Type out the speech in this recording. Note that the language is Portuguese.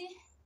Opsie.